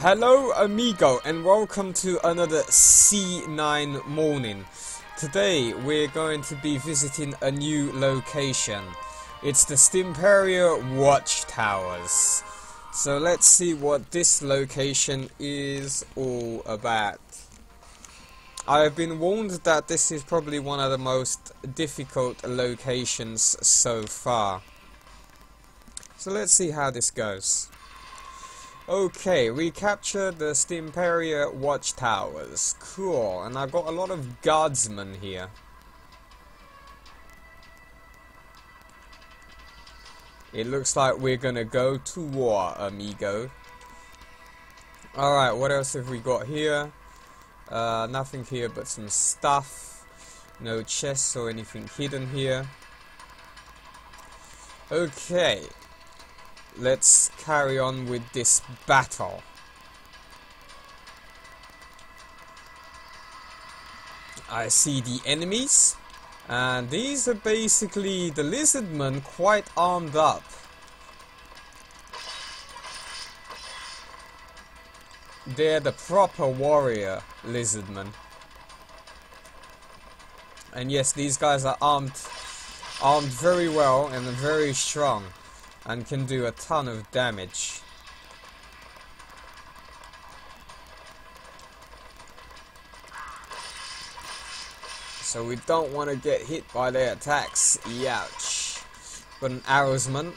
Hello amigo and welcome to another C9 morning. Today we're going to be visiting a new location. It's the Stimpalria Watchtowers. So let's see what this location is all about. I have been warned that this is probably one of the most difficult locations so far. So let's see how this goes. Okay, we captured the Stimpalria watchtowers. Cool, and I've got a lot of guardsmen here. It looks like we're gonna go to war, amigo. Alright, what else have we got here? Uh, nothing here but some stuff. No chests or anything hidden here. Okay, let's carry on with this battle. I see the enemies, and these are basically the lizardmen quite armed up. They're the proper warrior lizardmen. And yes, these guys are armed armed very well and very strong and can do a ton of damage. So we don't want to get hit by their attacks. Youch. Got an arrowsman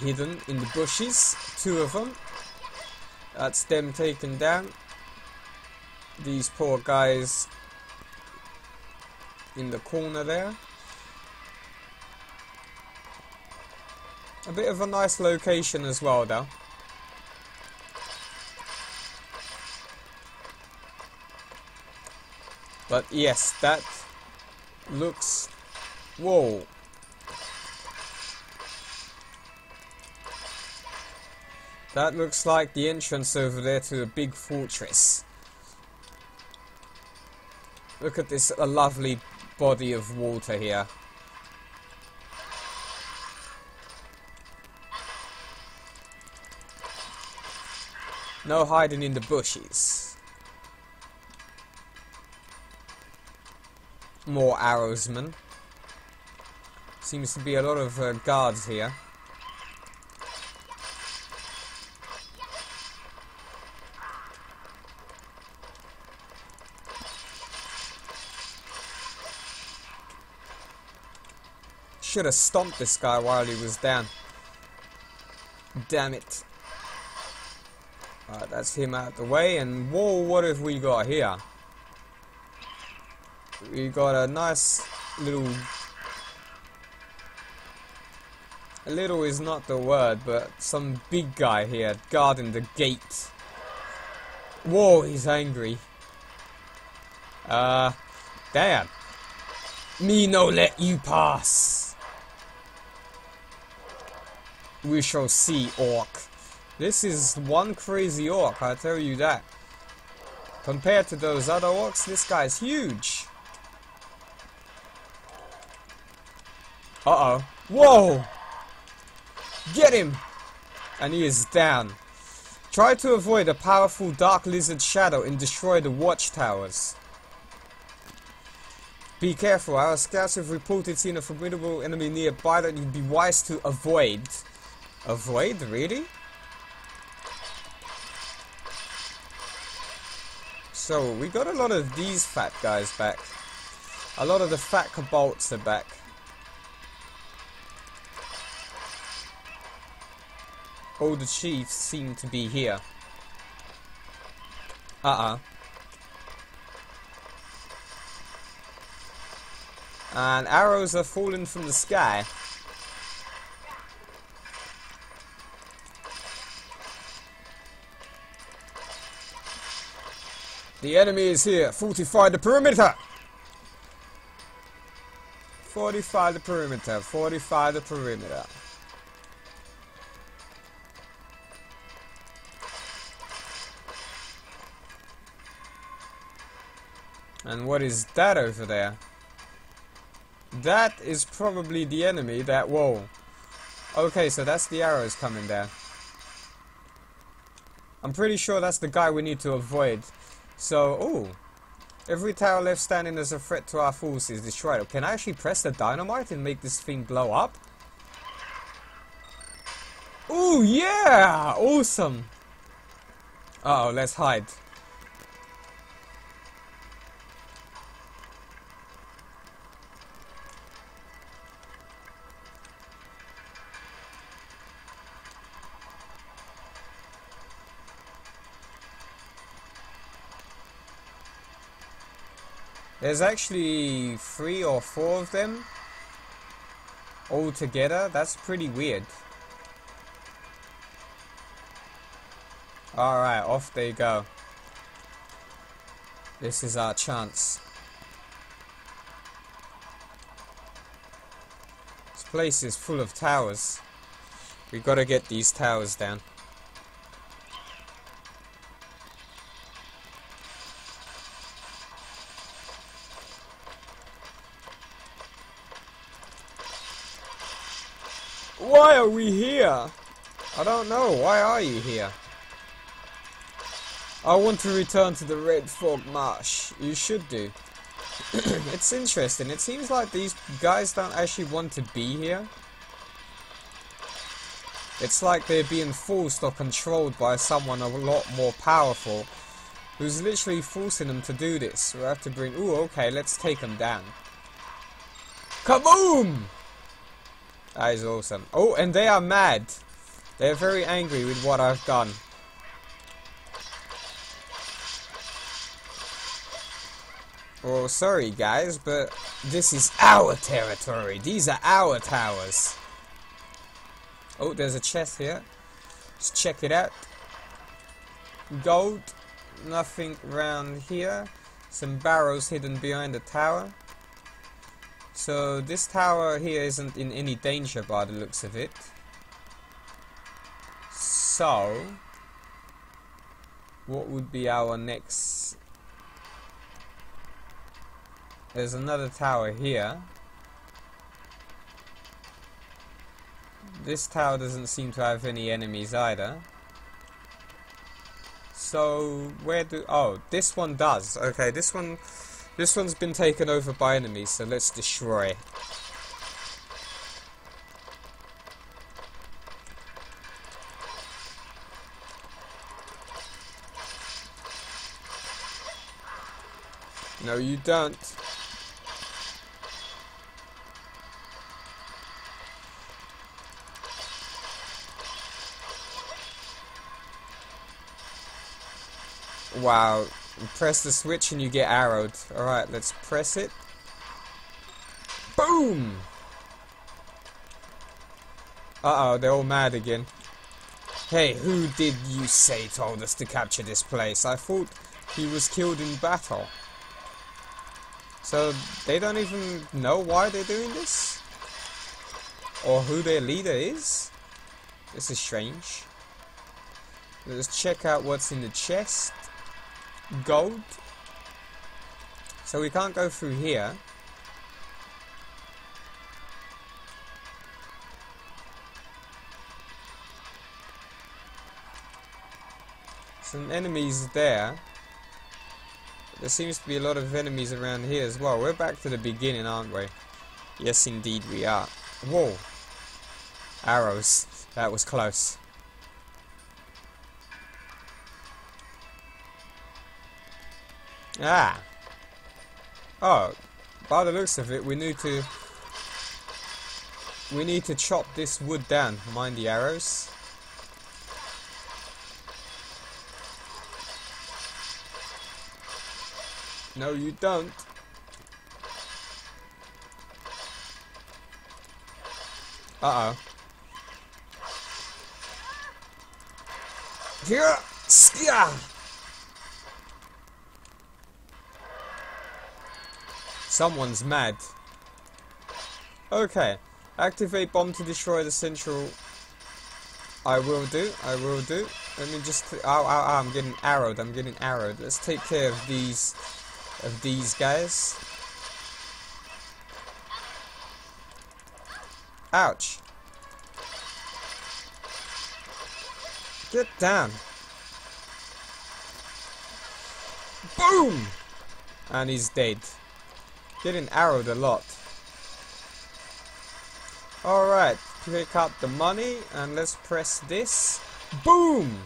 hidden in the bushes. Two of them. That's them taken down. These poor guys in the corner there. A bit of a nice location as well though. But yes, that looks... Whoa. That looks like the entrance over there to a big fortress. Look at this a lovely body of water here. No hiding in the bushes. More arrowsmen. Seems to be a lot of uh, guards here. Should have stomped this guy while he was down. Damn it. That's him out the way, and whoa, what have we got here? We got a nice little... A little is not the word, but some big guy here guarding the gate. Whoa, he's angry. Uh, damn. Me no let you pass. We shall see, orc. This is one crazy orc, I tell you that. Compared to those other orcs, this guy's huge. Uh-oh. Whoa! Get him! And he is down. Try to avoid a powerful dark lizard shadow and destroy the watchtowers. Be careful, our scouts have reported seeing a formidable enemy nearby that you'd be wise to avoid. Avoid? Really? So, we got a lot of these fat guys back. A lot of the fat kobolds are back. All the chiefs seem to be here. Uh-uh. And arrows are falling from the sky. The enemy is here. Fortify the perimeter. Fortify the perimeter. Fortify the perimeter. And what is that over there? That is probably the enemy that... Whoa. Okay, so that's the arrows coming there. I'm pretty sure that's the guy we need to avoid. So, oh. Every tower left standing as a threat to our forces is destroyed. Can I actually press the dynamite and make this thing blow up? Oh, yeah! Awesome! Uh oh, let's hide. There's actually three or four of them all together. That's pretty weird. Alright, off they go. This is our chance. This place is full of towers. We gotta get these towers down. Why are we here? I don't know. Why are you here? I want to return to the Red Fog Marsh. You should do. it's interesting. It seems like these guys don't actually want to be here. It's like they're being forced or controlled by someone a lot more powerful who's literally forcing them to do this. We have to bring... Ooh, okay, let's take them down. Kaboom! That is awesome. Oh, and they are mad. They're very angry with what I've done. Well, sorry guys, but this is our territory. These are our towers. Oh, there's a chest here. Let's check it out. Gold. Nothing around here. Some barrels hidden behind the tower. So this tower here isn't in any danger by the looks of it. So, what would be our next... There's another tower here. This tower doesn't seem to have any enemies either. So, where do... Oh, this one does. Okay, this one this one's been taken over by enemies, so let's destroy. No, you don't. Wow, press the switch and you get arrowed. Alright, let's press it. Boom! Uh-oh, they're all mad again. Hey, who did you say told us to capture this place? I thought he was killed in battle. So, they don't even know why they're doing this? Or who their leader is? This is strange. Let's check out what's in the chest gold. So we can't go through here. Some enemies there. There seems to be a lot of enemies around here as well. We're back to the beginning, aren't we? Yes, indeed we are. Whoa. Arrows. That was close. Ah. Oh, by the looks of it, we need to... We need to chop this wood down. Mind the arrows. No, you don't. Uh-oh. Here! Yeah! Someone's mad. Okay. Activate bomb to destroy the central... I will do. I will do. Let me just... Ow, ow, ow. I'm getting arrowed. I'm getting arrowed. Let's take care of these... Of these guys. Ouch. Get down. Boom! And he's dead. Getting arrowed a lot. Alright, pick up the money and let's press this. Boom!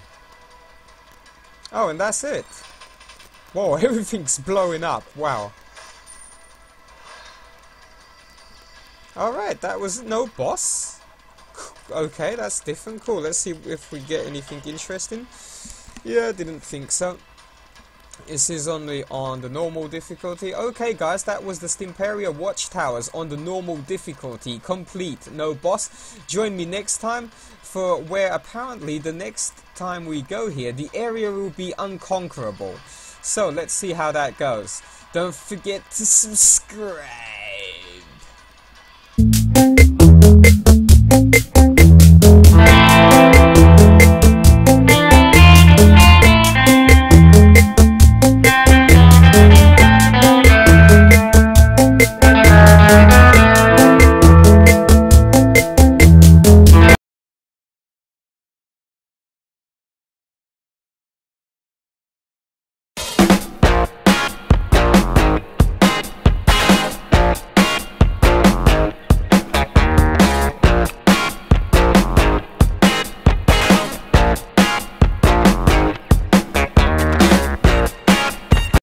Oh, and that's it. Whoa, everything's blowing up. Wow. Alright, that was no boss. Okay, that's different. Cool, let's see if we get anything interesting. Yeah, didn't think so. This is only on the normal difficulty. Okay guys, that was the Stimpalria Watchtowers on the normal difficulty. Complete, no boss. Join me next time for where apparently the next time we go here, the area will be unconquerable. So let's see how that goes. Don't forget to subscribe.